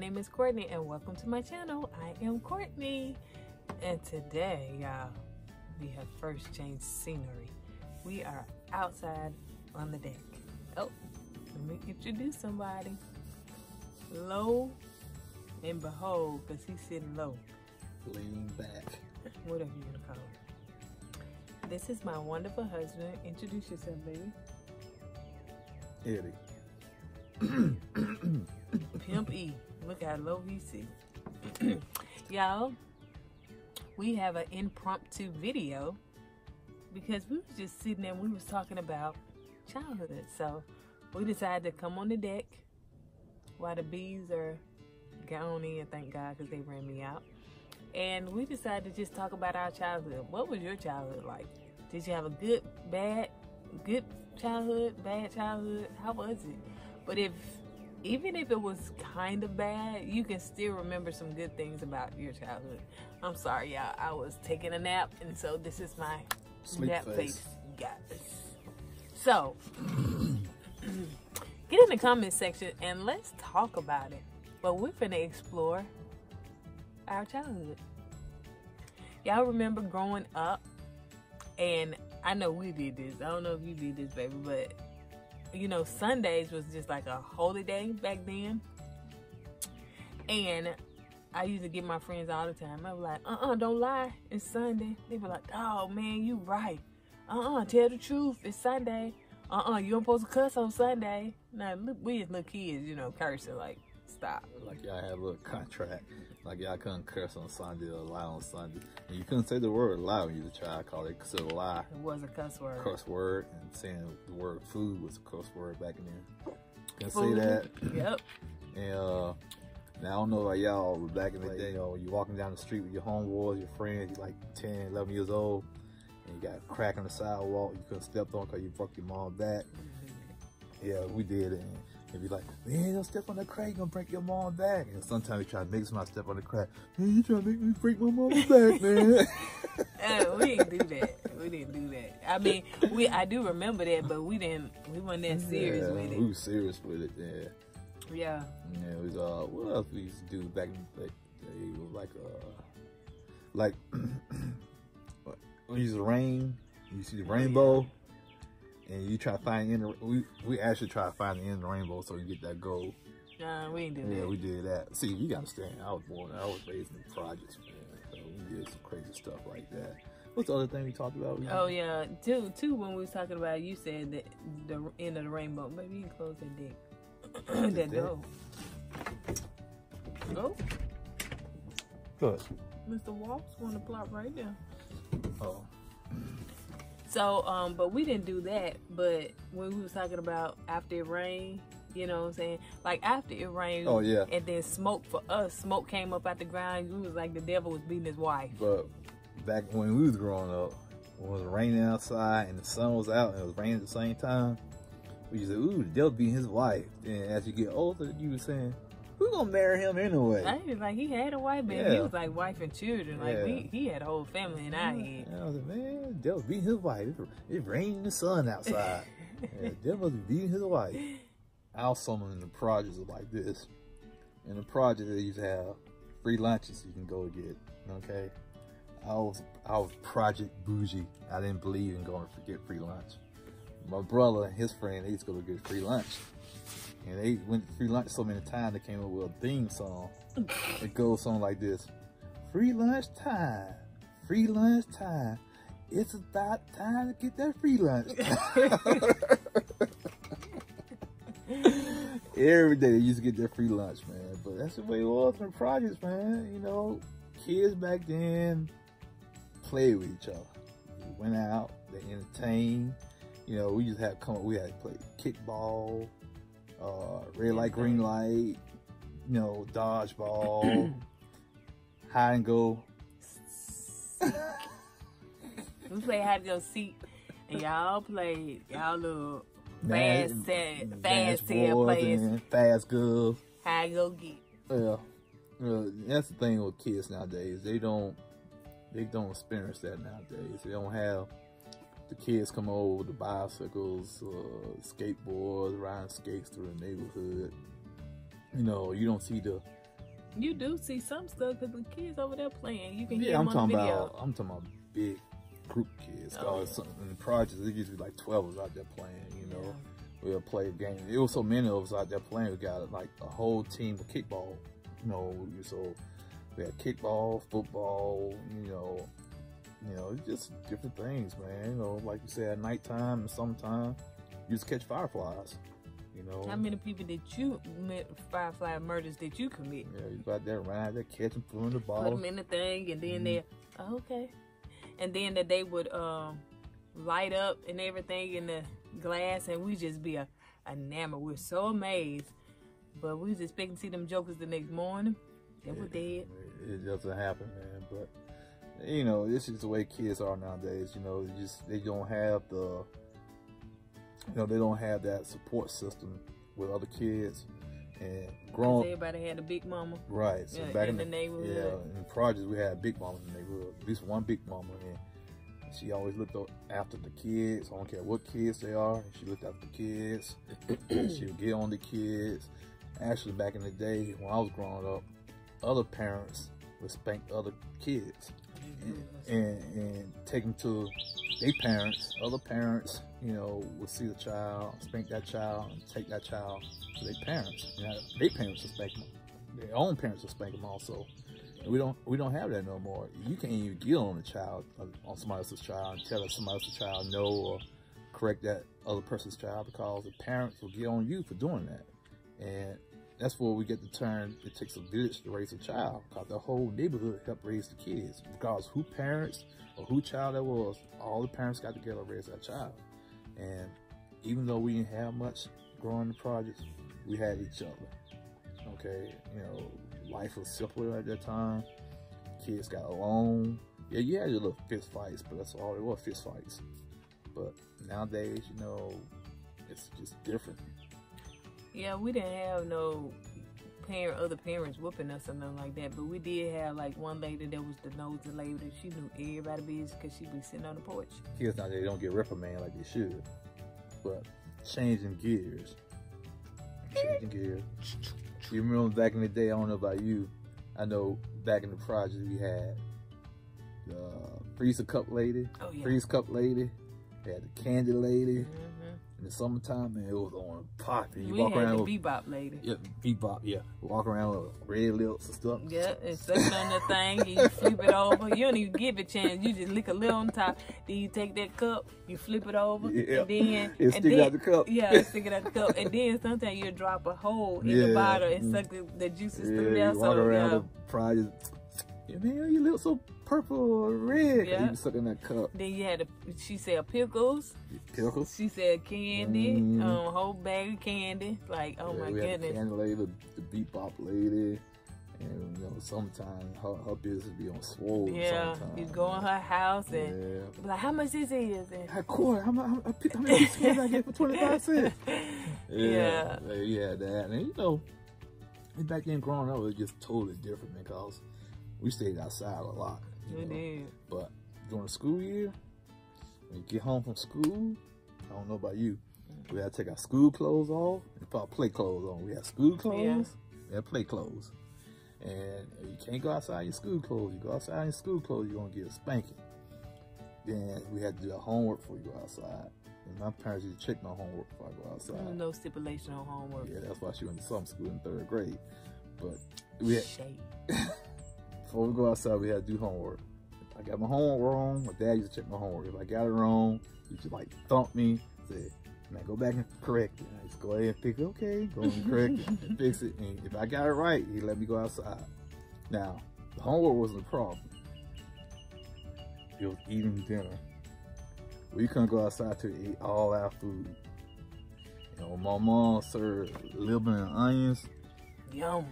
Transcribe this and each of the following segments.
my name is Kourtney and welcome to my channel. I am Kourtney. And today, y'all, we have first changed scenery. We are outside on the deck. Oh, let me introduce somebody. Lo and behold, because he's sitting low. Lean back. Whatever you want to call him. This is my wonderful husband. Introduce yourself, baby. Eddie. Pimp E. Look how low see. Y'all, we have an impromptu video because we was just sitting there and we was talking about childhood. So we decided to come on the deck while the bees are gone in, thank God, because they ran me out. And we decided to just talk about our childhood. What was your childhood like? Did you have a good, bad, good childhood, bad childhood? How was it? But if even if it was kind of bad, you can still remember some good things about your childhood. I'm sorry, y'all. I was taking a nap, and so this is my Sleep nap face. face. Guys. So, get in the comment section and let's talk about it. But we're finna explore our childhood. Y'all remember growing up, and I know we did this. I don't know if you did this, baby, but you know, Sundays was just like a holy day back then. And I used to get my friends all the time. I was like, uh-uh, don't lie. It's Sunday. They were like, oh, man, you right. Uh-uh, tell the truth. It's Sunday. Uh-uh, you don't supposed to cuss on Sunday. Now, we as little kids, you know, cursing, like, stop. Like y'all had a little contract. Like y'all couldn't curse on Sunday or lie on Sunday. And you couldn't say the word lie when you was a child. Call it considered a lie. It was a cuss word. Cuss word. And saying the word food was a cuss word back in then. Food. say that. Yep. And uh, now I don't know about y'all, but back in the day, you know, you walking down the street with your homeboys, your friends, you like 10, 11 years old, and you got a crack on the sidewalk, you couldn't step on because you broke your mom back. Yeah, we did it. And it'd be like, man, don't step on the crack, gonna break your mom back. And sometimes we try to make somebody step on the crack. Man, you trying to make me break my mom's back, man. Uh, we didn't do that. We didn't do that. I mean, we I do remember that, but we didn't. We weren't that serious yeah, with it. We was serious with it, yeah. Yeah. Yeah, it was uh what else we used to do back in the day? It was like uh like when it used to rain, you see the rainbow and you try to find the we we actually try to find the end of the rainbow so you get that gold. Nah, we didn't do Yeah, that. we did that. See, you gotta understand, I was born I was raised in the projects, man. So we did some crazy stuff like that. What's the other thing we talked about? Oh yeah, too. Too when we was talking about, you said that the end of the rainbow. Maybe you can close that dick. that door. Oh, Good. Mr. Walks want to plop right there. Oh. So, um, but we didn't do that. But when we was talking about after it rained, you know what I'm saying? Like after it rained, Oh, yeah. and then smoke for us, smoke came up out the ground. We was like the devil was beating his wife. But back when we was growing up, when it was raining outside and the sun was out and it was raining at the same time, we used to say, ooh, the devil beating his wife. And as you get older, you were saying, who gonna marry him anyway? I was like, he had a wife, but he was like wife and children. Like Yeah. we, he had a whole family in our head. And I was like, man, the devil beating his wife. It, it rained in the sun outside. yeah, devil was beating his wife. Our summer in the projects was like this. In the project, they used to have free lunches you can go get. Okay, I was I was project bougie. I didn't believe in going to get free lunch. My brother and his friend they used to go get free lunch, and they went free lunch so many times they came up with a theme song. It goes something like this: Free lunch time, free lunch time. It's about time to get that free lunch. Every day they used to get their free lunch, man. But that's the way it was in the projects, man. You know, kids back then played with each other. We went out, they entertained. You know, we just had come up, we had to play kickball, uh, red light, green light, you know, dodgeball, hide and go. we play hide and go seek, and y'all played y'all little fast set, Fast tail players. Fast girls. Hide and go get. Yeah, uh, that's the thing with kids nowadays. They don't, they don't experience that nowadays. They don't have the kids come over with the bicycles, uh, skateboards, riding skates through the neighborhood. You know, you don't see the You do see some stuff because the kids over there playing. You can hear Yeah, I'm them talking on video. about I'm talking about big group kids. Oh, Cause yeah. some, in the projects, it used to be like twelve of us out there playing. You know, we'll play a game. It was so many of us out there playing. We got like a whole team of kickball. You know, so we had kickball, football. You know, you know, it's just different things, man. You know, like you said, at nighttime and summertime, you just catch fireflies. You know, How many people did you met firefly murders did you commit? yeah, you got run out there, catch them, put them in the Put ball. them in the thing, and then Mhm. they oh, okay, and then that they would um light up and everything in the glass, and we just be a enamored. We're so amazed, but we was expecting to see them jokers the next morning. They were dead. It doesn't happen, man. But you know, this is the way kids are nowadays. You know, they just they don't have the, you know, they don't have that support system with other kids and growing. everybody had a big mama. Right. So Yeah, back in in, the neighborhood. Yeah, in projects we had big mamas in the neighborhood. At least one big mama, and she always looked after the kids. I don't care what kids they are. She looked after the kids. she would get on the kids. Actually, back in the day when I was growing up, other parents would spank other kids and and take them to their parents. Other parents, you know, will see the child, spank that child, and take that child to their parents. Their parents will spank them. Their own parents will spank them also. And we don't we don't have that no more. You can't even get on a child uh, on somebody else's child and tell somebody else's child no or correct that other person's child because the parents will get on you for doing that. And that's where we get the term it takes a village to raise a child because the whole neighborhood helped raise the kids. Regardless who parents or who child that was all the parents got together to raise that child. And even though we didn't have much growing the projects we had each other. Okay you know life was simpler at that time. Kids got along. Yeah you had your little fist fights but that's all it was fist fights. But nowadays you know it's just different Yeah, we didn't have no parent, other parents whooping us or nothing like that. But we did have like one lady that was the nosy lady. She knew everybody business because she be sitting on the porch. kids nowadays don't get reprimanded like they should. But changing gears. Changing gears. You remember back in the day, I don't know about you, I know back in the project we had the freezer cup lady, Oh yeah. freeze cup lady, we had the candy lady. hmm In the summertime, man, it was on popping. You We walk had around the with bebop lady. yeah, bebop, yeah. Walk around with red lips and stuff. Yeah, and sucking on the thing, and you flip it over. You don't even give it a chance. You just lick a little on top. Then you take that cup, you flip it over, Yeah. and then It and stick then, out the cup. Yeah, stick it out the cup, and then sometimes you drop a hole in the Yeah. bottle and mm. suck the, the juices Yeah, through there. you walk So around yeah. the project. Yeah, man, you look so purple or red. Yeah. You be sucking that cup. Then you had, a, she said pickles. Pickles. She said candy, Mm. um, whole bag of candy. Like, oh Yeah, my we had the goodness. candy lady, the, the bebop lady, and you know sometimes her, her business would be on swole. Yeah, sometimes. you go in her house and Yeah. be like, how much this is? And I quarter. How, much- how, many I get for twenty five cents? Yeah. yeah, yeah, that, and you know, back then growing up, it was just totally different because we stayed outside a lot. You know. But during the school year, when you get home from school, I don't know about you, we had to take our school clothes off and put our play clothes on. We had school clothes, we had play clothes. And you can't go outside in your school clothes. You go outside in school clothes, you're gonna get a spanking. Then we had to do our homework before you go outside. And my parents used to check my homework before I go outside. no stipulation on homework. Yeah, that's why she went to some school in third grade. But we had. before we go outside, we had to do homework. If I got my homework wrong, my dad used to check my homework. If I got it wrong, he used to like thump me, say, man, go back and correct it. I just go ahead and fix it. Okay, go and correct it and fix it. And if I got it right, he let me go outside. Now, the homework wasn't a problem. It was eating dinner. We couldn't go outside to eat all our food. You know, my mom served liver and onions Yum.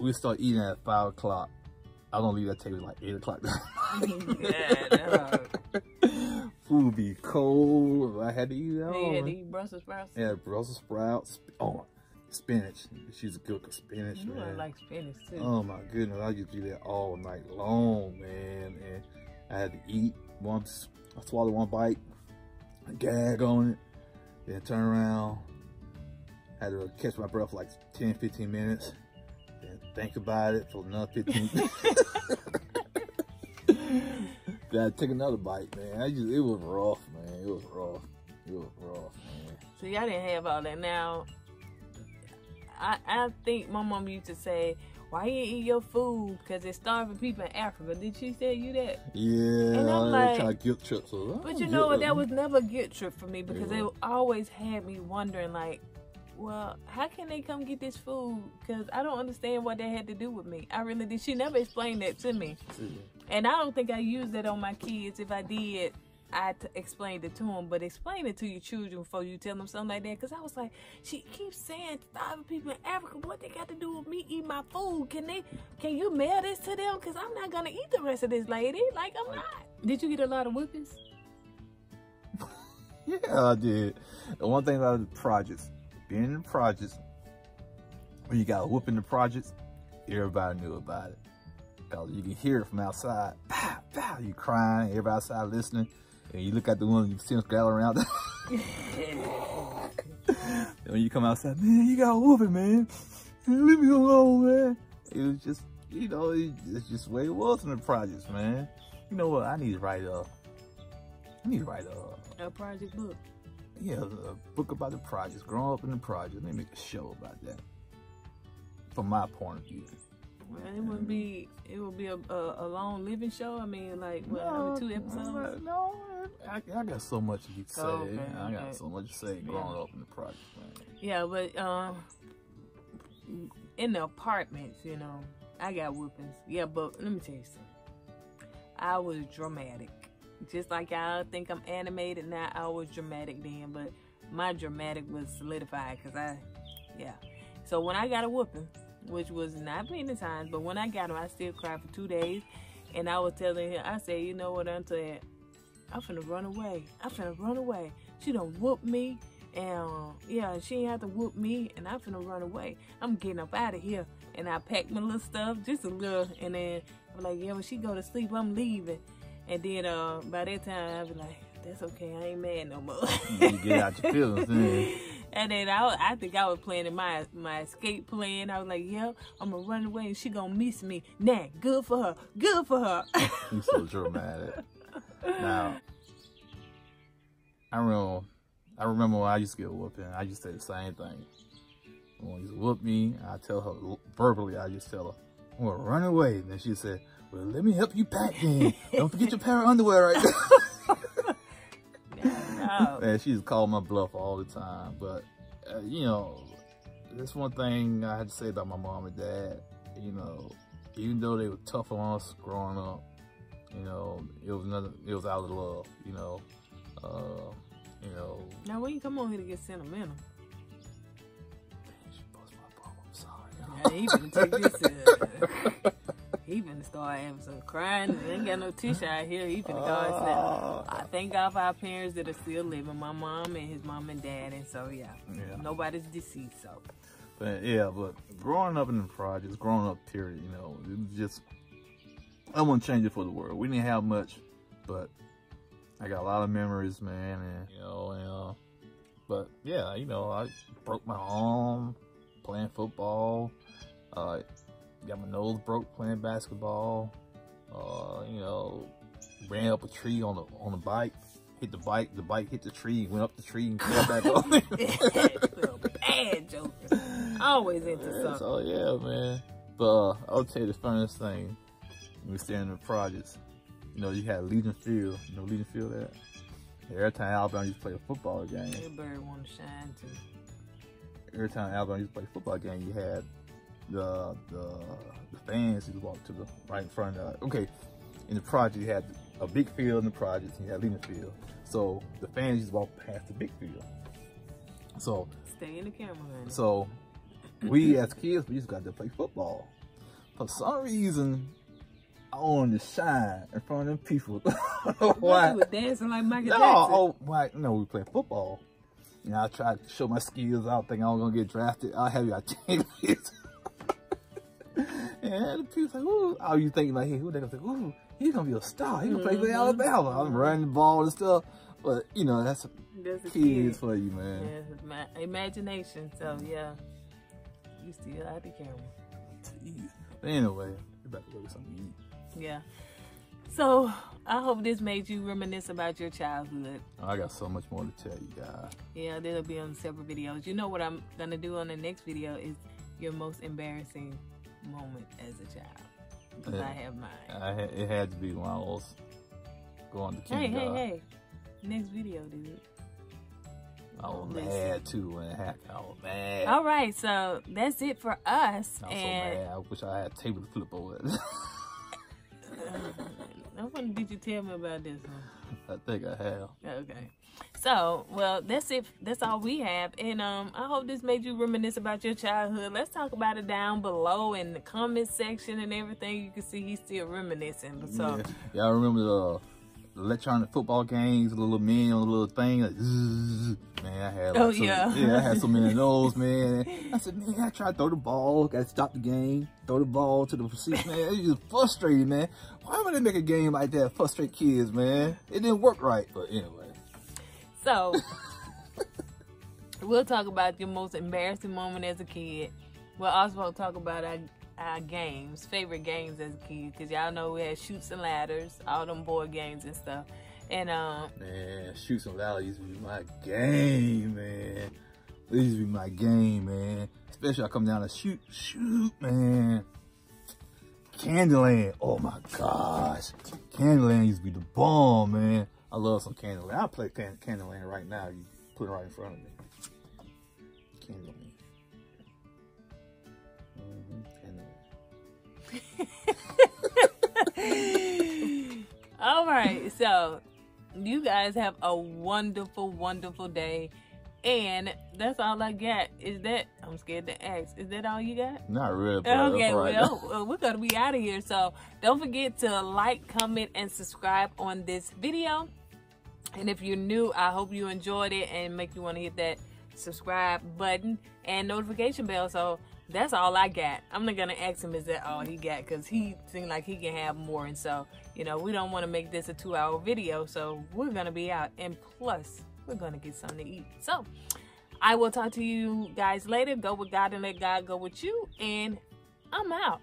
We start eating at five o'clock. I don't leave that table like eight o'clock. yeah, dog. Food be cold. I had to eat that. They all. had to eat Brussels sprouts. Yeah, Brussels sprouts. Oh, spinach. She's a good cook spinach, You man. don't like spinach too. oh my goodness, I used to do that all night long, man. And I had to eat once. I swallowed one bite, I gag on it, then turn around. Had to catch my breath for like 10, 15 minutes. Think about it for another 15 Gotta take another bite, man. I just it was rough, man. It was rough. It was rough, man. So y'all didn't have all that. Now, I I think my mom used to say, "Why you eat your food? Because it's starving people in Africa." Did she tell you that? Yeah, And I'm like- guilt trip. So But you know what? That was never a guilt trip for me because Yeah. it always had me wondering, like, well, how can they come get this food? Because I don't understand what that had to do with me. I really did. She never explained that to me. Mm-hmm. And I don't think I used that on my kids. If I did, I t- explained it to them. But explain it to your children before you tell them something like that. Because I was like, she keeps saying starving people in Africa. What they got to do with me eating my food? Can they? Can you mail this to them? Because I'm not gonna eat the rest of this lady. Like I'm not. Did you get a lot of whippings? Yeah, I did. The one thing about the projects, being in the projects, when you got a whoop in the projects, everybody knew about it. Cause you can hear it from outside. Pow, pow, you crying, everybody outside listening. And you look at the one, you see them scratching around. When you come outside, man, you got whooping, man. Leave me alone, man. It was just, you know, it's just way was in the projects, man. You know what? I need to write a, I need to write a, A project book. Yeah, a book about the projects, growing up in the projects. Let me make a show about that. From my point of view. Well, it wouldn't be. It would be a, a, a long living show. I mean, like what? many two episodes? No, I, I got so much to say. Oh, okay, I got okay. so much to say growing up in the project. man. Yeah, but um, in the apartments, you know, I got whoopings. Yeah, but let me tell you something. I was dramatic, just like y'all think I'm animated now. I was dramatic then, but my dramatic was solidified because I, yeah. So when I got a whooping, which was not many times, but when I got him, I still cried for two days, and I was telling him, I said, you know what, I'm saying. I'm finna run away. I'm finna run away. She done whoop me. And yeah, she ain't have to whoop me. And I'm finna run away. I'm getting up out of here. And I packed my little stuff, just a little. And then I'm like, yeah, when she go to sleep, I'm leaving. And then uh, by that time, I'll be like, that's okay. I ain't mad no more. You get out your feelings, man. And then I, I think I was planning my my escape plan. I was like, yeah, I'm gonna run away and she gonna miss me. Nah, good for her. Good for her. You so dramatic. Now, I remember, I remember when I used to get whooping. I used to say the same thing. When you whoop me, I tell her verbally. I just tell her, "I'm gonna run away." And then she said, "Well, let me help you pack. Then don't forget your pair of underwear right there." No. Man, she just called my bluff all the time. But uh, you know, that's one thing I had to say about my mom and dad. You know, even though they were tough on us growing up, you know, it was nothing. It was out of love. You know, uh, you know. Now when you come on here to get sentimental, She bust my bubble. I'm sorry. now he finna take this. Uh, he finna start having some crying. And ain't got no tissue out here. He finna go Ah. I thank God for our parents that are still living. My mom and his mom and dad, and so yeah, Yeah. nobody's deceased. So But yeah, but growing up in the projects, growing up period, you know, it just I wouldn't change it for the world. We didn't have much, but I got a lot of memories, man, and you know, and uh, but yeah, you know, I broke my arm playing football. Uh, got my nose broke playing basketball. Uh, you know, ran up a tree on the on the bike. Hit the bike, the bike hit the tree, went up the tree and fell back on it. Bad joker. Always into Yeah, something. so yeah, man. But uh, I'll tell you the funniest thing. We stand in the projects, you know, you had Legion Field. You know Legion Field that? Every time Alabama used to play a football game, Everybody want to shine too. every time Alabama used to play a football game, you had the the, the fans who walk to the right in front of the, okay. In the project, you had a big field in the project, and you had Legion Field. So the fans just to walk past the big field. So Stay in the camera, honey. So we as kids, we just got to play football. For some reason, I wanted to shine in front of them people. Why? you was dancing like Michael No, Jackson. oh, why? No, we play football. Know, I tried to show my skills. I don't think I'm gonna get drafted. I have you I change it. And the people like, ooh, oh, you thinking like, hey, who they gonna say, ooh, he's gonna be a star. He's gonna play for Mhm. Alabama. I'm running the ball and stuff. But you know, that's That's a kids kid. for you, man. Yeah, ma- imagination. So yeah, you still out the camera. Jeez. But anyway, we about to go get something to eat. Yeah. So I hope this made you reminisce about your childhood. I got so much more to tell you guys. Yeah, that'll be on separate videos. You know what I'm gonna do on the next video is your most embarrassing moment as a child. Because Yeah. I have mine. I had, it had to be when I was going to Hey, hey, hey. Next video, dude. I was Listen. mad too when it happened. I was mad. All right, so that's it for us. I was and so mad. I wish I had a table to flip over. I want did you tell me about this one? I think I have. Okay. So, well, that's it. That's all we have. And um, I hope this made you reminisce about your childhood. Let's talk about it down below in the comment section and everything. You can see he's still reminiscing. So, Yeah. Y'all remember the, electronic football games, the little men on the little thing? Like, zzz. man, I had like, Oh, so, yeah. yeah, I had so many of those, man. I said, man, I tried to throw the ball, got to stop the game, throw the ball to the seats, man. It just frustrating, man. Why would they make a game like that frustrate kids, man? It didn't work right, but anyway. so we'll talk about your most embarrassing moment as a kid. We'll also talk about our, our games, favorite games as a kid, because y'all know we had Chutes and Ladders, all them board games and stuff. And um, Man, Chutes and Ladders used to be my game, man. It used to be my game, man. Especially I come down to shoot, shoot, man. Candyland, oh my gosh. Candyland used to be the bomb, man. I love some Candyland. I'll play can- Candyland right now. You put it right in front of me. Candyland. hmm Candyland. all right, so you guys have a wonderful, wonderful day. And that's all I got. Is that I'm scared to ask. Is that all you got? Not really, Okay, right. well, well, we're gonna be out of here. So don't forget to like, comment, and subscribe on this video. And if you're new, I hope you enjoyed it and make you want to hit that subscribe button and notification bell. So that's all I got. I'm not gonna ask him is that all he got because he seemed like he can have more. And so you know we don't want to make this a two-hour video. So we're gonna be out, and plus we're gonna get something to eat. So I will talk to you guys later. Go with God and let God go with you. And I'm out.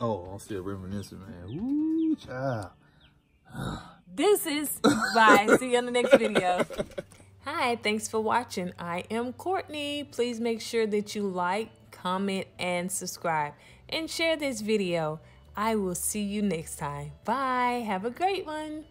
Oh, I'm still reminiscing, man. Woo, child. Deuces. Bye. See you on the next video. Hi, thanks for watching. I am Kourtney. Please make sure that you like, comment, and subscribe. And share this video. I will see you next time. Bye. Have a great one.